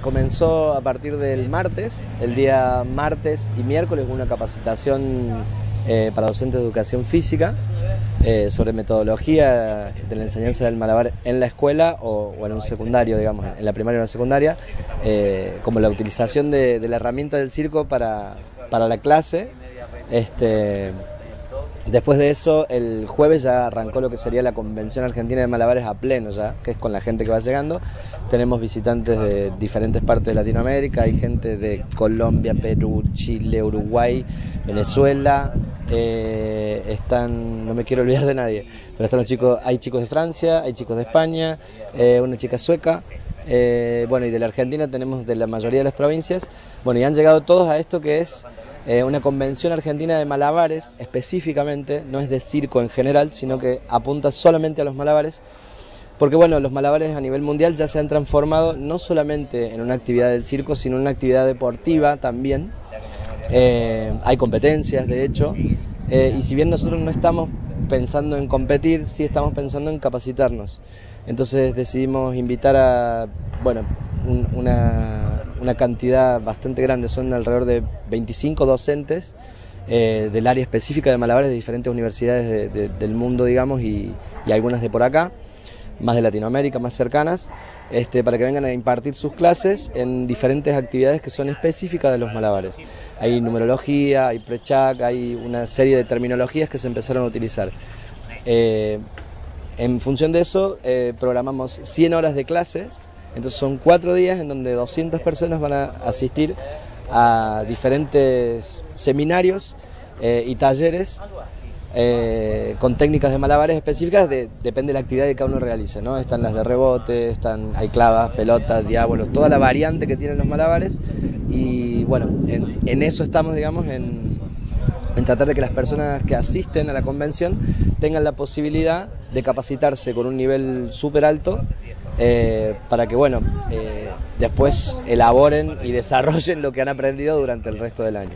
comenzó a partir del martes, el día martes y miércoles, una capacitación eh, para docentes de educación física eh, sobre metodología de la enseñanza del malabar en la escuela o, en un secundario, digamos, en la primaria o en la secundaria, eh, como la utilización de, la herramienta del circo para, para la clase. Este, Después de eso, el jueves ya arrancó lo que sería la Convención Argentina de Malabares a pleno ya, que es con la gente que va llegando. Tenemos visitantes de diferentes partes de Latinoamérica, hay gente de Colombia, Perú, Chile, Uruguay, Venezuela, eh, están, no me quiero olvidar de nadie, pero están los chicos, hay chicos de Francia, hay chicos de España, eh, una chica sueca, eh, bueno, y de la Argentina tenemos de la mayoría de las provincias, bueno, y han llegado todos a esto que es eh, una convención argentina de malabares específicamente, no es de circo en general, sino que apunta solamente a los malabares, porque bueno, los malabares a nivel mundial ya se han transformado no solamente en una actividad del circo, sino en una actividad deportiva también. Eh, hay competencias, de hecho, eh, y si bien nosotros no estamos pensando en competir, sí estamos pensando en capacitarnos. Entonces decidimos invitar a, bueno, una una cantidad bastante grande, son alrededor de 25 docentes eh, del área específica de malabares de diferentes universidades del mundo, digamos, y, algunas de por acá, más de Latinoamérica, más cercanas, este, para que vengan a impartir sus clases en diferentes actividades que son específicas de los malabares. Hay numerología, hay prechac, hay una serie de terminologías que se empezaron a utilizar. Eh, en función de eso, eh, programamos 100 horas de clases entonces son cuatro días en donde 200 personas van a asistir a diferentes seminarios eh, y talleres eh, con técnicas de malabares específicas, depende de la actividad que cada uno realice, ¿no? Están las de rebote, están, hay clavas, pelotas, diábolos, toda la variante que tienen los malabares y bueno, en, eso estamos, digamos, en, en tratar de que las personas que asisten a la convención tengan la posibilidad de capacitarse con un nivel súper alto eh, para que bueno, eh, después elaboren y desarrollen lo que han aprendido durante el resto del año.